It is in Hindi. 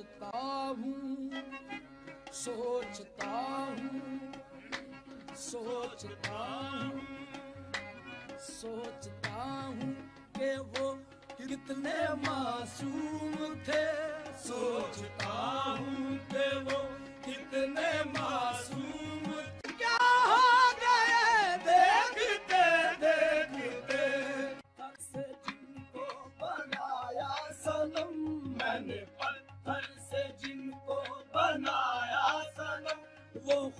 सोचता हूँ सोचता हूँ सोचता हूँ सोचता हूँ के वो कितने मासूम थे। सोचता हूँ के वो कितने मासूम क्या हो गए? देखते देखते। से जिनको बनाया सनम, मैंने